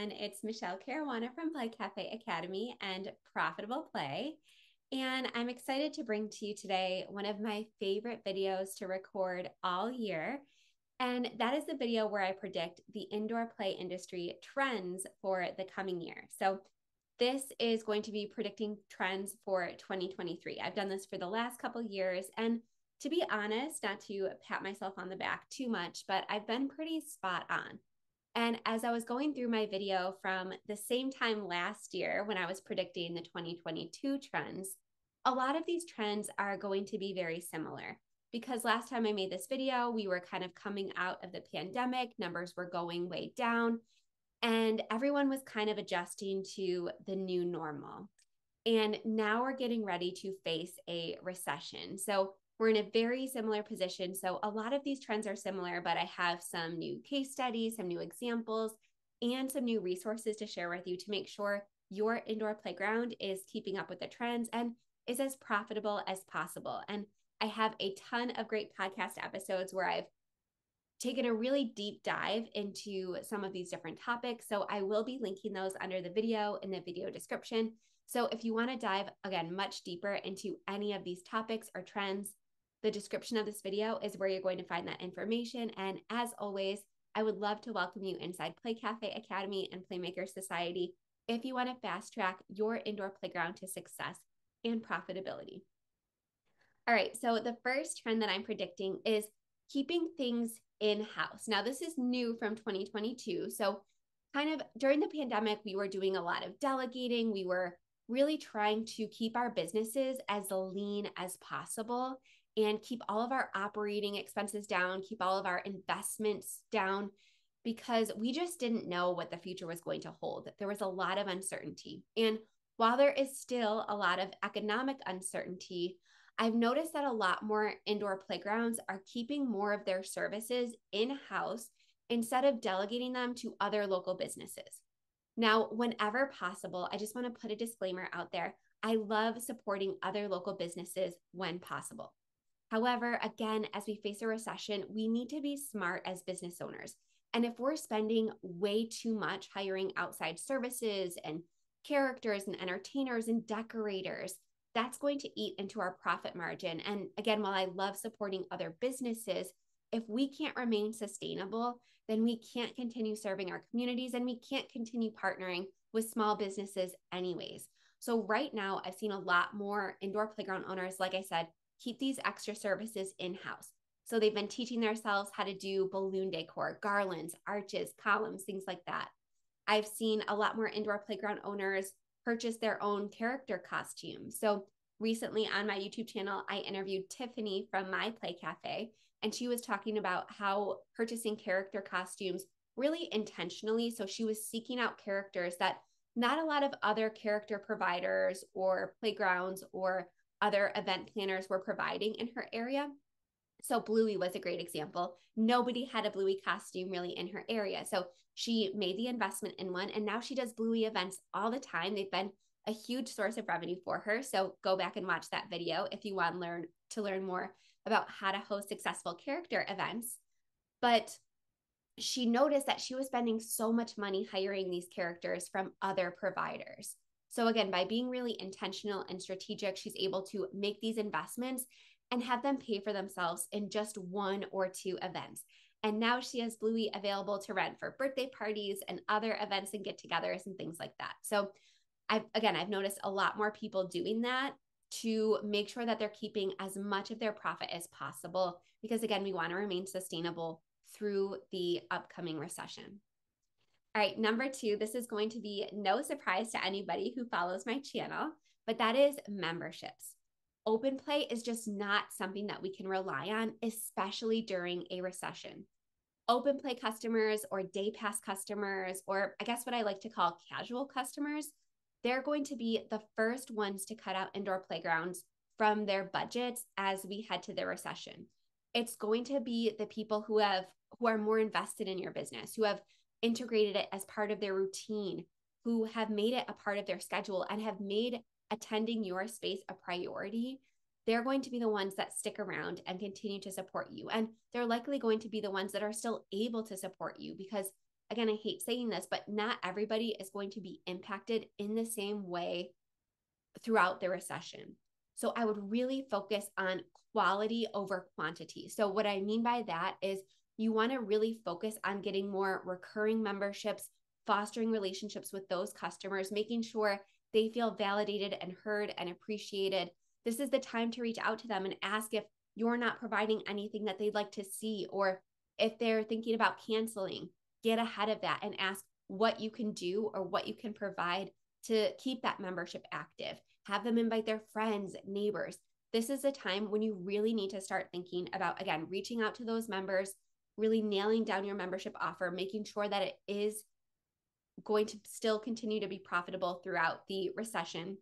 everyone. It's Michele Caruana from Play Cafe Academy and Profitable Play. And I'm excited to bring to you today one of my favorite videos to record all year. And that is the video where I predict the indoor play industry trends for the coming year. So, this is going to be predicting trends for 2023. I've done this for the last couple years. And to be honest, not to pat myself on the back too much, but I've been pretty spot on. And as I was going through my video from the same time last year when I was predicting the 2022 trends, a lot of these trends are going to be very similar because last time I made this video, we were kind of coming out of the pandemic, numbers were going way down, and everyone was kind of adjusting to the new normal. And now we're getting ready to face a recession. So we're in a very similar position. So a lot of these trends are similar, but I have some new case studies, some new examples, and some new resources to share with you to make sure your indoor playground is keeping up with the trends and is as profitable as possible. And I have a ton of great podcast episodes where I've taken a really deep dive into some of these different topics. So I will be linking those under the video in the video description. So if you want to dive again much deeper into any of these topics or trends, the description of this video is where you're going to find that information. And as always, I would love to welcome you inside Play Cafe Academy and Playmaker Society if you want to fast track your indoor playground to success and profitability. All right, so the first trend that I'm predicting is keeping things in house. Now, this is new from 2022. So, kind of during the pandemic, we were doing a lot of delegating. We were really trying to keep our businesses as lean as possible and keep all of our operating expenses down, keep all of our investments down because we just didn't know what the future was going to hold. There was a lot of uncertainty. And while there is still a lot of economic uncertainty, I've noticed that a lot more indoor playgrounds are keeping more of their services in house instead of delegating them to other local businesses. Now, whenever possible, I just want to put a disclaimer out there. I love supporting other local businesses when possible. However, again, as we face a recession, we need to be smart as business owners. And if we're spending way too much hiring outside services and characters and entertainers and decorators, that's going to eat into our profit margin. And again, while I love supporting other businesses, if we can't remain sustainable, then we can't continue serving our communities and we can't continue partnering with small businesses, anyways. So, right now, I've seen a lot more indoor playground owners, like I said, keep these extra services in house. So they've been teaching themselves how to do balloon decor, garlands, arches, columns, things like that. I've seen a lot more indoor playground owners purchase their own character costumes. So recently on my YouTube channel, I interviewed Tiffany from My Play Cafe, and she was talking about how purchasing character costumes really intentionally. So she was seeking out characters that not a lot of other character providers or playgrounds or other event planners were providing in her area. So Bluey was a great example. Nobody had a Bluey costume really in her area. So she made the investment in one and now she does Bluey events all the time. They've been a huge source of revenue for her. So go back and watch that video if you want to learn to learn more about how to host successful character events. But she noticed that she was spending so much money hiring these characters from other providers. So, again, by being really intentional and strategic, she's able to make these investments and have them pay for themselves in just one or two events. And now she has Bluey available to rent for birthday parties and other events and get togethers and things like that. So, I've again, I've noticed a lot more people doing that to make sure that they're keeping as much of their profit as possible because, again, we want to remain sustainable through the upcoming recession. All right, number two, this is going to be no surprise to anybody who follows my channel, but that is memberships. Open play is just not something that we can rely on, especially during a recession. Open play customers or day pass customers, or I guess what I like to call casual customers, they're going to be the first ones to cut out indoor playgrounds from their budgets as we head to the recession. It's going to be the people who have who are more invested in your business, who have integrated it as part of their routine, who have made it a part of their schedule and have made attending your space a priority, they're going to be the ones that stick around and continue to support you. And they're likely going to be the ones that are still able to support you because again, I hate saying this, but not everybody is going to be impacted in the same way throughout the recession. So I would really focus on quality over quantity. So, what I mean by that is you want to really focus on getting more recurring memberships, fostering relationships with those customers, making sure they feel validated and heard and appreciated. This is the time to reach out to them and ask if you're not providing anything that they'd like to see, or if they're thinking about canceling, get ahead of that and ask what you can do or what you can provide to keep that membership active. Have them invite their friends, neighbors. This is a time when you really need to start thinking about, again, reaching out to those members, really nailing down your membership offer, making sure that it is going to still continue to be profitable throughout the recession.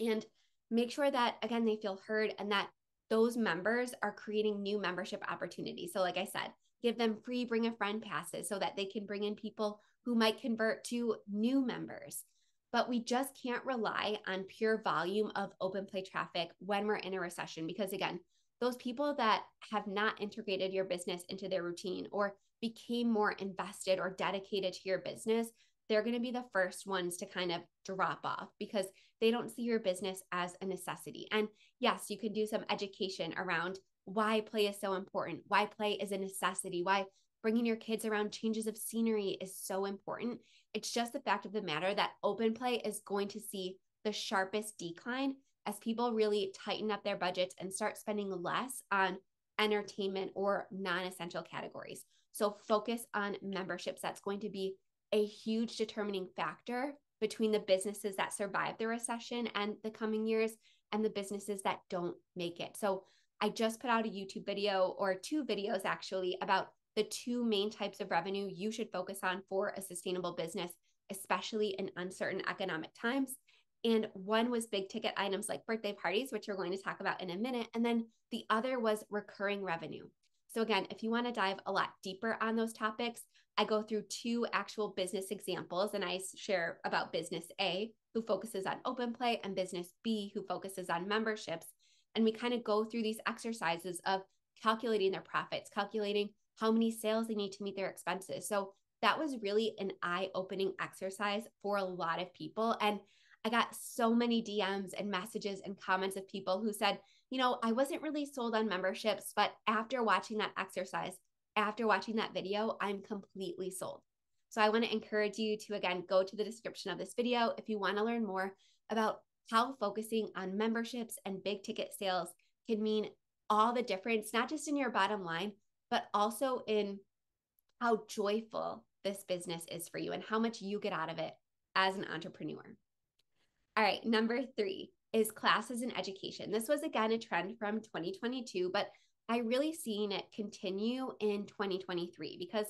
And make sure that, again, they feel heard and that those members are creating new membership opportunities. So, like I said, give them free bring a friend passes so that they can bring in people who might convert to new members. But we just can't rely on pure volume of open play traffic when we're in a recession because, again, those people that have not integrated your business into their routine or became more invested or dedicated to your business, they're going to be the first ones to kind of drop off because they don't see your business as a necessity. And yes, you can do some education around why play is so important, why play is a necessity, why bringing your kids around changes of scenery is so important. It's just the fact of the matter that open play is going to see the sharpest decline as people really tighten up their budgets and start spending less on entertainment or non essential categories. So focus on memberships. That's going to be a huge determining factor between the businesses that survive the recession and the coming years and the businesses that don't make it. So I just put out a YouTube video or two videos actually about the two main types of revenue you should focus on for a sustainable business, especially in uncertain economic times. And one was big ticket items like birthday parties, which we're going to talk about in a minute. And then the other was recurring revenue. So, again, if you want to dive a lot deeper on those topics, I go through two actual business examples and I share about business A, who focuses on open play, and business B, who focuses on memberships. And we kind of go through these exercises of calculating their profits, calculating how many sales they need to meet their expenses. So that was really an eye opening exercise for a lot of people. And I got so many DMs and messages and comments of people who said, you know, I wasn't really sold on memberships, but after watching that exercise, after watching that video, I'm completely sold. So I want to encourage you to again go to the description of this video if you want to learn more about how focusing on memberships and big ticket sales can mean all the difference, not just in your bottom line, but also in how joyful this business is for you and how much you get out of it as an entrepreneur. All right, number three is classes and education. This was again a trend from 2022, but I really seen it continue in 2023 because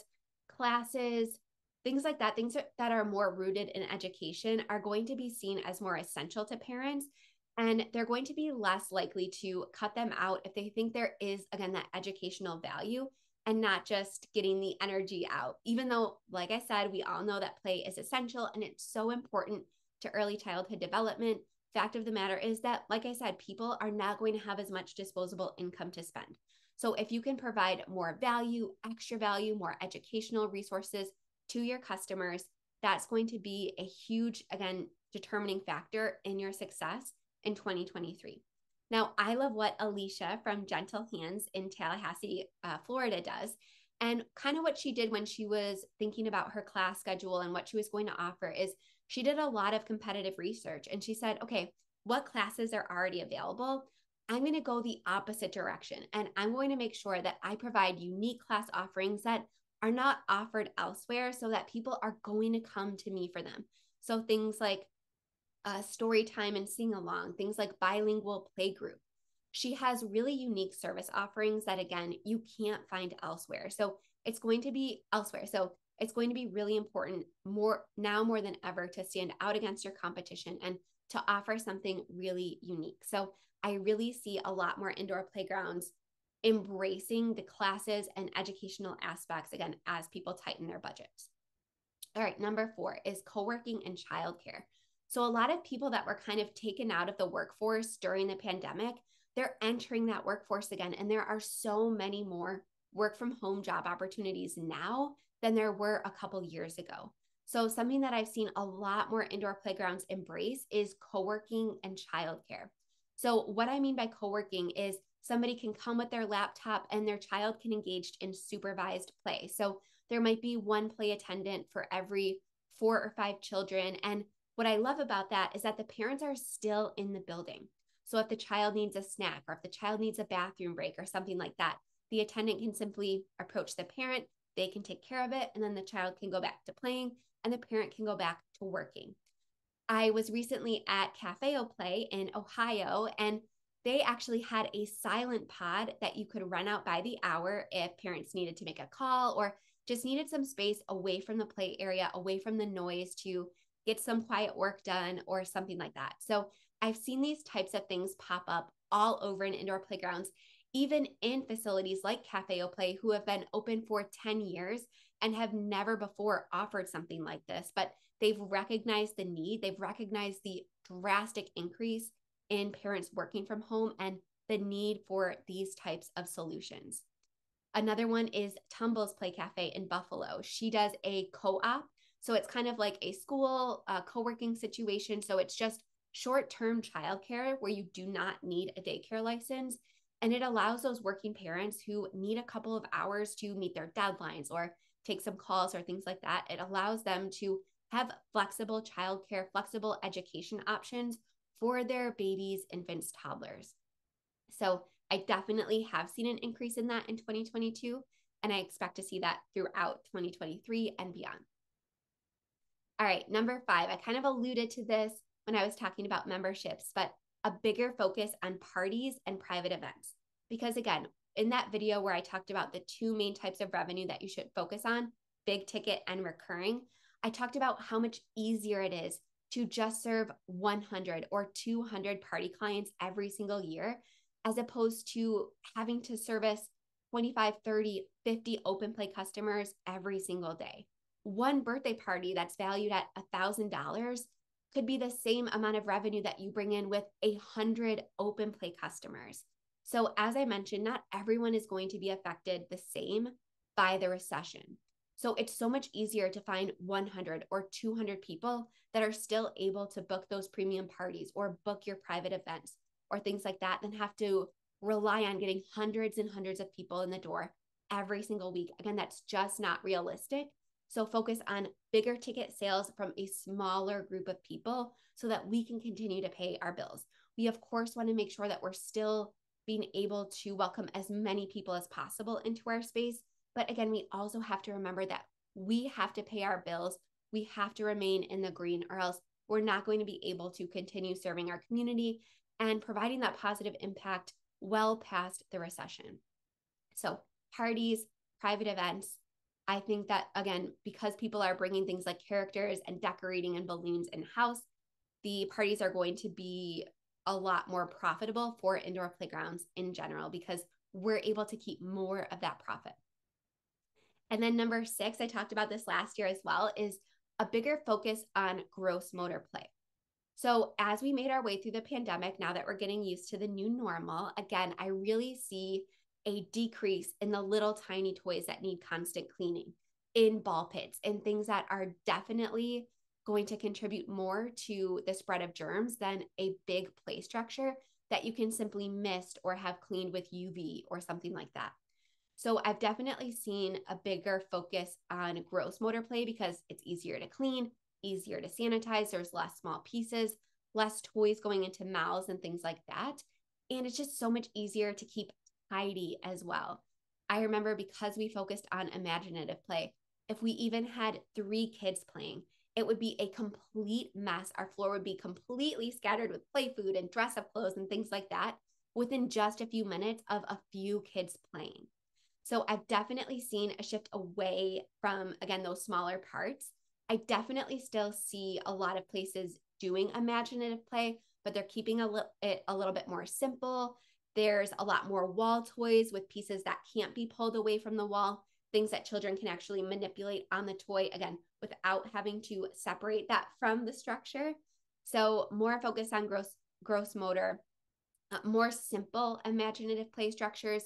classes, things like that, things that are more rooted in education are going to be seen as more essential to parents. And they're going to be less likely to cut them out if they think there is, again, that educational value and not just getting the energy out. Even though, like I said, we all know that play is essential and it's so important to early childhood development. Fact of the matter is that, like I said, people are not going to have as much disposable income to spend. So if you can provide more value, extra value, more educational resources to your customers, that's going to be a huge, again, determining factor in your success in 2023. Now, I love what Alicia from Gentle Hands in Tallahassee, uh, Florida does. And kind of what she did when she was thinking about her class schedule and what she was going to offer is she did a lot of competitive research and she said, okay, what classes are already available? I'm going to go the opposite direction and I'm going to make sure that I provide unique class offerings that are not offered elsewhere so that people are going to come to me for them. So things like uh, story time and sing along, things like bilingual play group. She has really unique service offerings that, again, you can't find elsewhere. So it's going to be elsewhere. So it's going to be really important more now more than ever to stand out against your competition and to offer something really unique. So I really see a lot more indoor playgrounds embracing the classes and educational aspects again as people tighten their budgets. All right, number four is co working and childcare. So, a lot of people that were kind of taken out of the workforce during the pandemic, they're entering that workforce again. And there are so many more work from home job opportunities now than there were a couple years ago. So, something that I've seen a lot more indoor playgrounds embrace is co working and childcare. So, what I mean by co working is somebody can come with their laptop and their child can engage in supervised play. So, there might be one play attendant for every four or five children. And what I love about that is that the parents are still in the building. So if the child needs a snack or if the child needs a bathroom break or something like that, the attendant can simply approach the parent, they can take care of it, and then the child can go back to playing and the parent can go back to working. I was recently at Cafe Au Play in Ohio, and they actually had a silent pod that you could run out by the hour if parents needed to make a call or just needed some space away from the play area, away from the noise to get some quiet work done or something like that. So I've seen these types of things pop up all over in indoor playgrounds, even in facilities like Cafe Au Play, who have been open for 10 years and have never before offered something like this. But they've recognized the need, they've recognized the drastic increase in parents working from home and the need for these types of solutions. Another one is Tumbles Play Cafe in Buffalo. She does a co op so it's kind of like a school uh, co working situation. So it's just short term childcare where you do not need a daycare license. And it allows those working parents who need a couple of hours to meet their deadlines or take some calls or things like that. It allows them to have flexible childcare, flexible education options for their babies, infants, toddlers. So I definitely have seen an increase in that in 2022, and I expect to see that throughout 2023 and beyond. All right, number five, I kind of alluded to this when I was talking about memberships, but a bigger focus on parties and private events. Because again, in that video where I talked about the two main types of revenue that you should focus on big ticket and recurring, I talked about how much easier it is to just serve 100 or 200 party clients every single year, as opposed to having to service 25, 30, 50 open play customers every single day one birthday party that's valued at a thousand dollars could be the same amount of revenue that you bring in with a hundred open play customers. So, as I mentioned, not everyone is going to be affected the same by the recession. So, it's so much easier to find 100 or 200 people that are still able to book those premium parties or book your private events or things like that than have to rely on getting hundreds and hundreds of people in the door every single week. Again, that's just not realistic. So focus on bigger ticket sales from a smaller group of people so that we can continue to pay our bills. We, of course, want to make sure that we're still being able to welcome as many people as possible into our space. But again, we also have to remember that we have to pay our bills. We have to remain in the green, or else we're not going to be able to continue serving our community and providing that positive impact well past the recession. So, parties, private events, I think that, again, because people are bringing things like characters and decorating and balloons in house, the parties are going to be a lot more profitable for indoor playgrounds in general because we're able to keep more of that profit. And then number six, I talked about this last year as well, is a bigger focus on gross motor play. So, as we made our way through the pandemic, now that we're getting used to the new normal, again, I really see a decrease in the little tiny toys that need constant cleaning in ball pits and things that are definitely going to contribute more to the spread of germs than a big play structure that you can simply mist or have cleaned with UV or something like that. So I've definitely seen a bigger focus on gross motor play because it's easier to clean, easier to sanitize, there's less small pieces, less toys going into mouths and things like that. And it's just so much easier to keep tidy as well. I remember because we focused on imaginative play, if we even had three kids playing, it would be a complete mess. Our floor would be completely scattered with play food and dress up clothes and things like that within just a few minutes of a few kids playing. So I've definitely seen a shift away from, again, those smaller parts. I definitely still see a lot of places doing imaginative play, but they're keeping a li- it a little bit more simple. There's a lot more wall toys with pieces that can't be pulled away from the wall, things that children can actually manipulate on the toy, again, without having to separate that from the structure. So, more focus on gross, gross motor, uh, more simple imaginative play structures,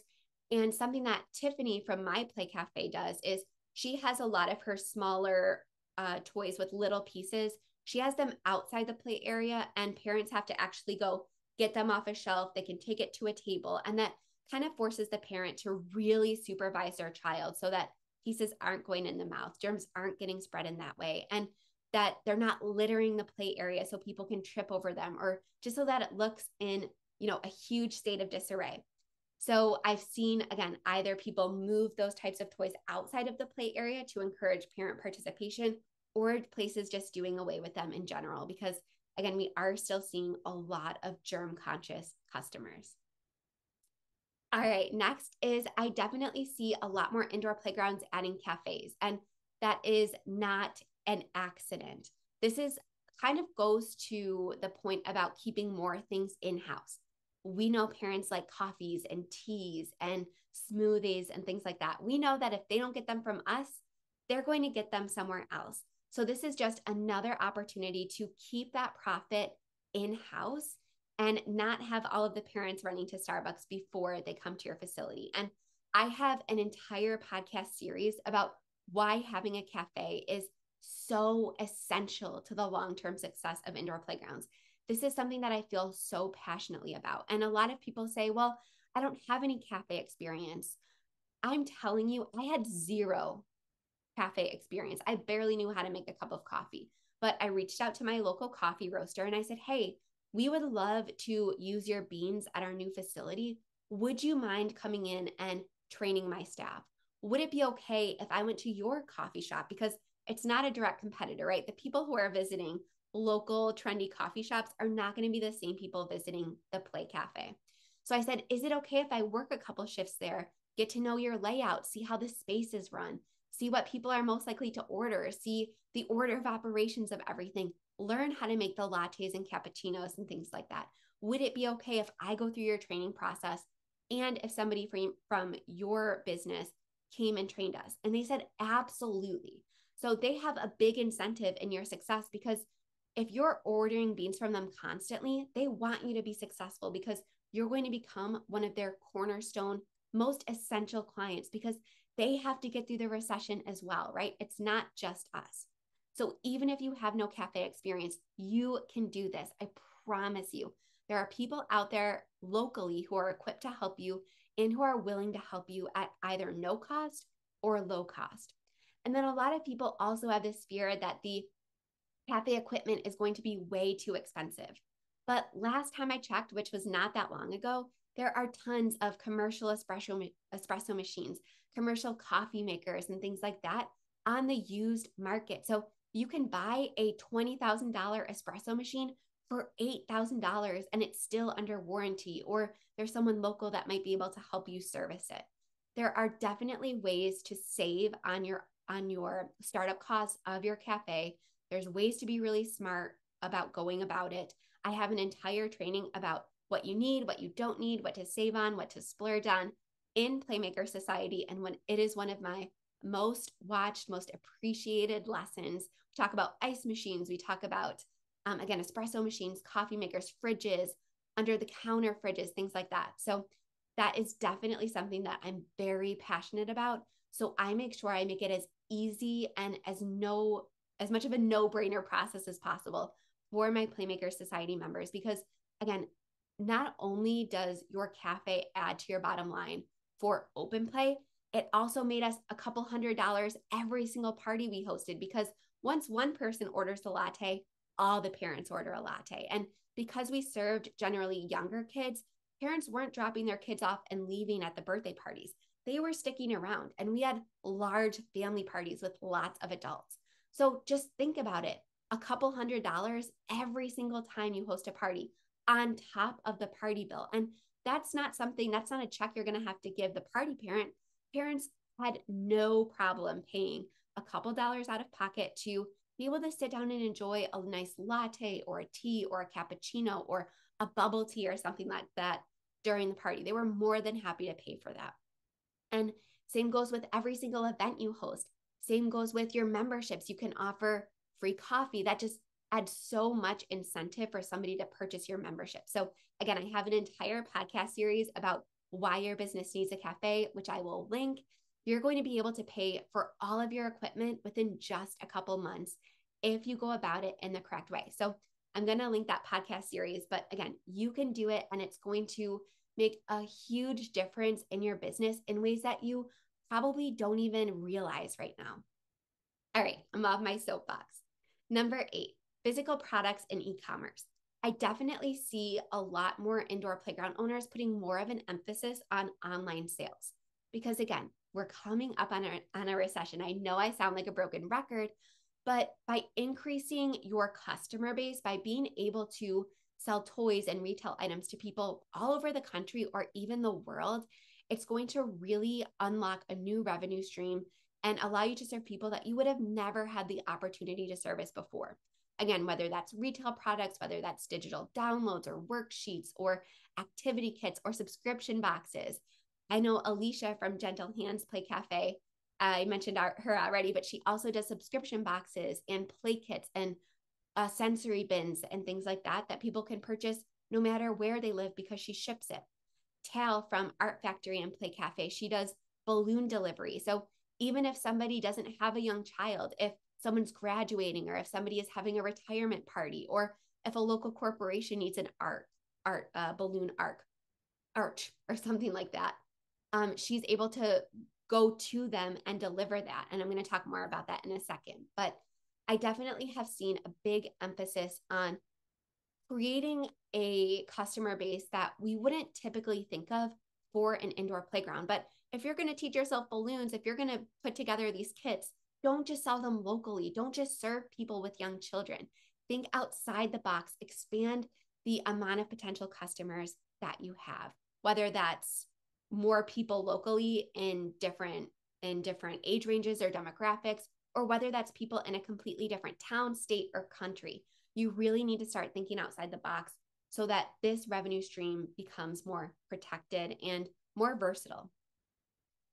And something that Tiffany from My Play Cafe does is she has a lot of her smaller uh, toys with little pieces. She has them outside the play area, and parents have to actually go get them off a shelf. They can take it to a table, and that kind of forces the parent to really supervise their child so that pieces aren't going in the mouth, germs aren't getting spread in that way, and that they're not littering the play area so people can trip over them, or just so that it looks in you know a huge state of disarray. So I've seen, again, either people move those types of toys outside of the play area to encourage parent participation or places just doing away with them in general, because again, we are still seeing a lot of germ conscious customers. All right, next is I definitely see a lot more indoor playgrounds adding cafes, and that is not an accident. This is kind of goes to the point about keeping more things in house we know parents like coffees and teas and smoothies and things like that. We know that if they don't get them from us, they're going to get them somewhere else. So, this is just another opportunity to keep that profit in house and not have all of the parents running to Starbucks before they come to your facility. And I have an entire podcast series about why having a cafe is so essential to the long term success of indoor playgrounds this is something that I feel so passionately about. And a lot of people say, well, I don't have any cafe experience. I'm telling you, I had zero cafe experience. I barely knew how to make a cup of coffee. But I reached out to my local coffee roaster and I said, hey, we would love to use your beans at our new facility. Would you mind coming in and training my staff? Would it be okay if I went to your coffee shop? Because it's not a direct competitor, right? The people who are visiting local trendy coffee shops are not going to be the same people visiting the Play Cafe. So I said, Is it okay if I work a couple shifts there, get to know your layout, see how the space is run, see what people are most likely to order, see the order of operations of everything, learn how to make the lattes and cappuccinos and things like that? Would it be okay if I go through your training process and if somebody from, from your business came and trained us? And they said, Absolutely. So they have a big incentive in your success because if you're ordering beans from them constantly, they want you to be successful because you're going to become one of their cornerstone, most essential clients because they have to get through the recession as well, right? It's not just us. So even if you have no cafe experience, you can do this. I promise you. There are people out there locally who are equipped to help you and who are willing to help you at either no cost or low cost. And then a lot of people also have this fear that the cafe equipment is going to be way too expensive. But last time I checked, which was not that long ago, there are tons of commercial espresso espresso machines, commercial coffee makers and things like that on the used market. So you can buy a $20,000 espresso machine for $8,000 and it's still under warranty or there's someone local that might be able to help you service it. There are definitely ways to save on your on your startup costs of your cafe there's ways to be really smart about going about it. I have an entire training about what you need, what you don't need, what to save on, what to splurge on in Playmaker Society. And when it is one of my most watched, most appreciated lessons, we talk about ice machines, we talk about, um, again, espresso machines, coffee makers, fridges, under the counter fridges, things like that. So that is definitely something that I'm very passionate about. So I make sure I make it as easy and as no as much of a no brainer process as possible for my Playmaker Society members because, again, not only does your cafe add to your bottom line for open play, it also made us a couple hundred dollars every single party we hosted because once one person orders the latte, all the parents order a latte. And because we served generally younger kids, parents weren't dropping their kids off and leaving at the birthday parties. They were sticking around, and we had large family parties with lots of adults. So just think about it a couple hundred dollars every single time you host a party on top of the party bill. And that's not something, that's not a check you're going to have to give the party parent. Parents had no problem paying a couple dollars out of pocket to be able to sit down and enjoy a nice latte or a tea or a cappuccino or a bubble tea or something like that during the party. They were more than happy to pay for that. And same goes with every single event you host. Same goes with your memberships. You can offer free coffee. That just adds so much incentive for somebody to purchase your membership. So, again, I have an entire podcast series about why your business needs a cafe, which I will link, you're going to be able to pay for all of your equipment within just a couple months if you go about it in the correct way. So I'm going to link that podcast series, but again, you can do it and it's going to make a huge difference in your business in ways that you probably don't even realize right now. All right, I'm off my soapbox. Number eight, physical products in e commerce. I definitely see a lot more indoor playground owners putting more of an emphasis on online sales because, again, we're coming up on a, on a recession. I know I sound like a broken record, but by increasing your customer base, by being able to sell toys and retail items to people all over the country or even the world, it's going to really unlock a new revenue stream and allow you to serve people that you would have never had the opportunity to service before. Again, whether that's retail products, whether that's digital downloads or worksheets or activity kits or subscription boxes. I know Alicia from Gentle Hands Play Cafe I mentioned her already, but she also does subscription boxes and play kits and uh, sensory bins and things like that that people can purchase no matter where they live because she ships it. Tal from Art Factory and Play Cafe, she does balloon delivery. So even if somebody doesn't have a young child, if someone's graduating or if somebody is having a retirement party or if a local corporation needs an art art uh, balloon arc arch or something like that um, she's able to go to them and deliver that. And I'm going to talk more about that in a second. But I definitely have seen a big emphasis on creating a customer base that we wouldn't typically think of for an indoor playground. But if you're going to teach yourself balloons, if you're going to put together these kits, don't just sell them locally. Don't just serve people with young children. Think outside the box, expand the amount of potential customers that you have, whether that's more people locally in different in different age ranges or demographics or whether that's people in a completely different town, state or country. You really need to start thinking outside the box so that this revenue stream becomes more protected and more versatile.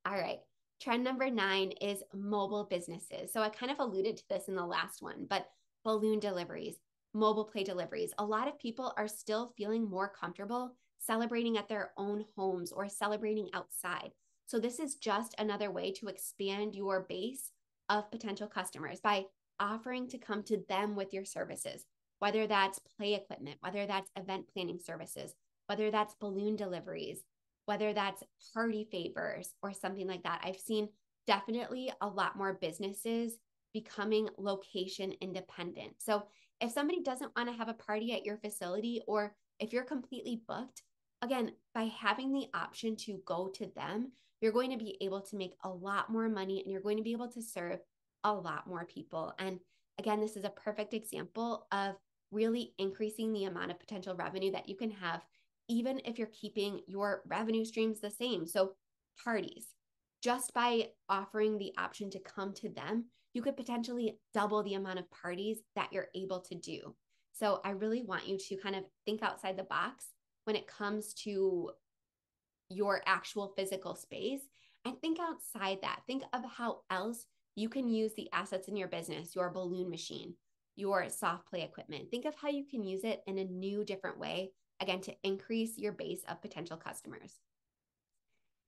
All right. Trend number 9 is mobile businesses. So I kind of alluded to this in the last one, but balloon deliveries, mobile play deliveries. A lot of people are still feeling more comfortable celebrating at their own homes or celebrating outside. So, this is just another way to expand your base of potential customers by offering to come to them with your services, whether that's play equipment, whether that's event planning services, whether that's balloon deliveries, whether that's party favors or something like that. I've seen definitely a lot more businesses becoming location independent. So, if somebody doesn't want to have a party at your facility or if you're completely booked, again, by having the option to go to them, you're going to be able to make a lot more money and you're going to be able to serve a lot more people. And again, this is a perfect example of really increasing the amount of potential revenue that you can have, even if you're keeping your revenue streams the same. So, parties, just by offering the option to come to them, you could potentially double the amount of parties that you're able to do. So, I really want you to kind of think outside the box when it comes to your actual physical space and think outside that. Think of how else you can use the assets in your business, your balloon machine, your soft play equipment. Think of how you can use it in a new, different way, again, to increase your base of potential customers.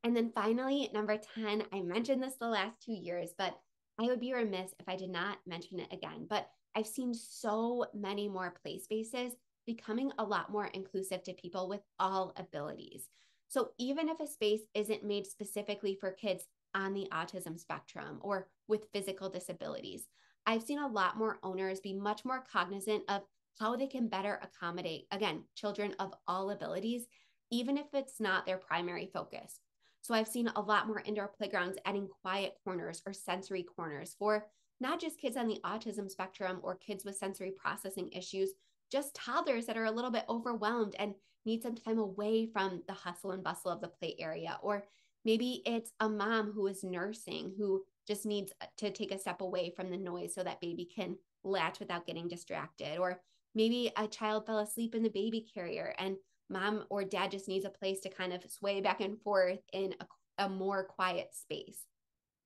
And then finally, number 10, I mentioned this the last two years, but I would be remiss if I did not mention it again. But I've seen so many more play spaces becoming a lot more inclusive to people with all abilities. So even if a space isn't made specifically for kids on the autism spectrum or with physical disabilities, I've seen a lot more owners be much more cognizant of how they can better accommodate, again, children of all abilities, even if it's not their primary focus. So I've seen a lot more indoor playgrounds adding quiet corners or sensory corners for not just kids on the autism spectrum or kids with sensory processing issues, just toddlers that are a little bit overwhelmed and need some time away from the hustle and bustle of the play area. Or maybe it's a mom who is nursing who just needs to take a step away from the noise so that baby can latch without getting distracted. Or maybe a child fell asleep in the baby carrier and mom or dad just needs a place to kind of sway back and forth in a, a more quiet space.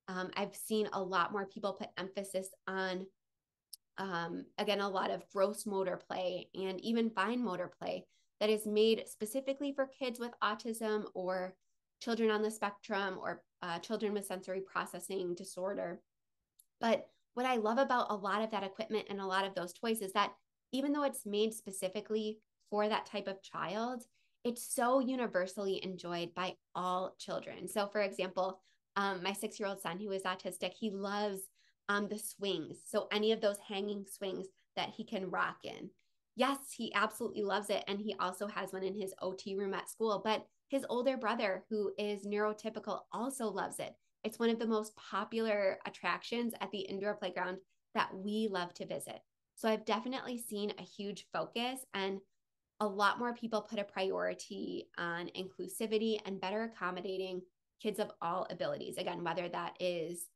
Um, I've seen a lot more people put emphasis on um, again, a lot of gross motor play and even fine motor play that is made specifically for kids with autism or children on the spectrum or uh, children with sensory processing disorder. But what I love about a lot of that equipment and a lot of those toys is that even though it's made specifically for that type of child, it's so universally enjoyed by all children. So, for example, um, my six year old son who is autistic, he loves um, the swings. So, any of those hanging swings that he can rock in. Yes, he absolutely loves it. And he also has one in his OT room at school. But his older brother, who is neurotypical, also loves it. It's one of the most popular attractions at the indoor playground that we love to visit. So I've definitely seen a huge focus and a lot more people put a priority on inclusivity and better accommodating kids of all abilities. Again, whether that is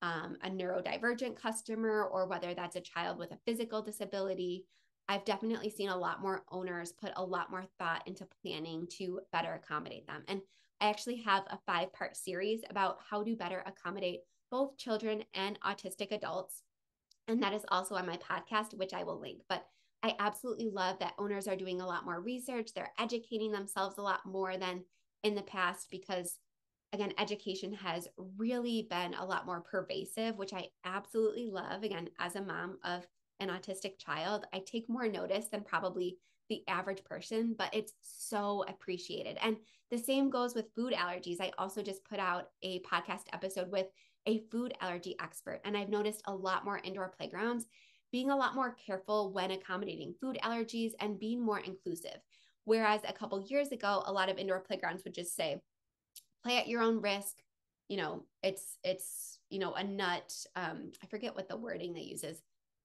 um, a neurodivergent customer or whether that's a child with a physical disability, I've definitely seen a lot more owners put a lot more thought into planning to better accommodate them. And I actually have a five part series about how to better accommodate both children and autistic adults. And that is also on my podcast, which I will link. But I absolutely love that owners are doing a lot more research. They're educating themselves a lot more than in the past because, again, education has really been a lot more pervasive, which I absolutely love. Again, as a mom of an autistic child, I take more notice than probably the average person, but it's so appreciated. And the same goes with food allergies. I also just put out a podcast episode with a food allergy expert, and I've noticed a lot more indoor playgrounds being a lot more careful when accommodating food allergies and being more inclusive. Whereas a couple years ago, a lot of indoor playgrounds would just say, play at your own risk. You know, it's, it's, you know, a nut. Um, I forget what the wording they uses.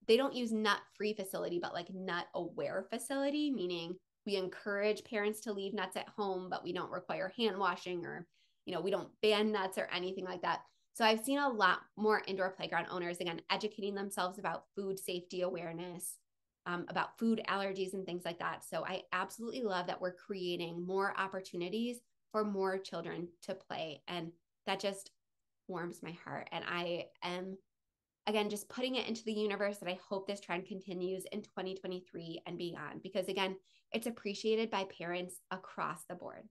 They don't use nut free facility, but like nut aware facility, meaning we encourage parents to leave nuts at home, but we don't require hand washing or, you know, we don't ban nuts or anything like that. So I've seen a lot more indoor playground owners, again, educating themselves about food safety awareness, um, about food allergies and things like that. So I absolutely love that we're creating more opportunities for more children to play. And that just warms my heart. And I am, again, just putting it into the universe that I hope this trend continues in 2023 and beyond, because again, it's appreciated by parents across the board.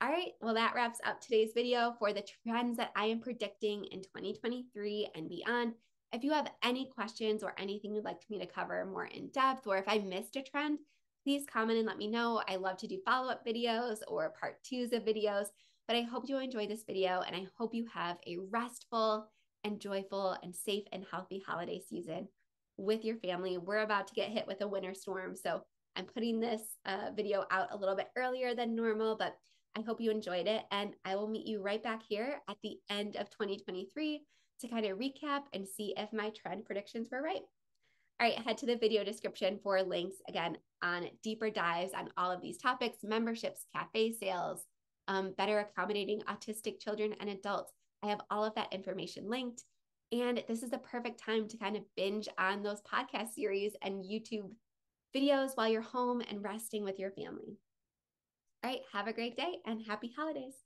All right, well, that wraps up today's video for the trends that I am predicting in 2023 and beyond. If you have any questions or anything you'd like me to cover more in depth, or if I missed a trend, please comment and let me know. I love to do follow up videos or part twos of videos, but I hope you enjoy this video and I hope you have a restful and joyful and safe and healthy holiday season with your family. We're about to get hit with a winter storm, so I'm putting this uh, video out a little bit earlier than normal, but I hope you enjoyed it. And I will meet you right back here at the end of 2023 to kind of recap and see if my trend predictions were right. All right, head to the video description for links again on deeper dives on all of these topics memberships, cafe sales, um, better accommodating autistic children and adults. I have all of that information linked. And this is the perfect time to kind of binge on those podcast series and YouTube videos while you're home and resting with your family. Right, have a great day and happy holidays.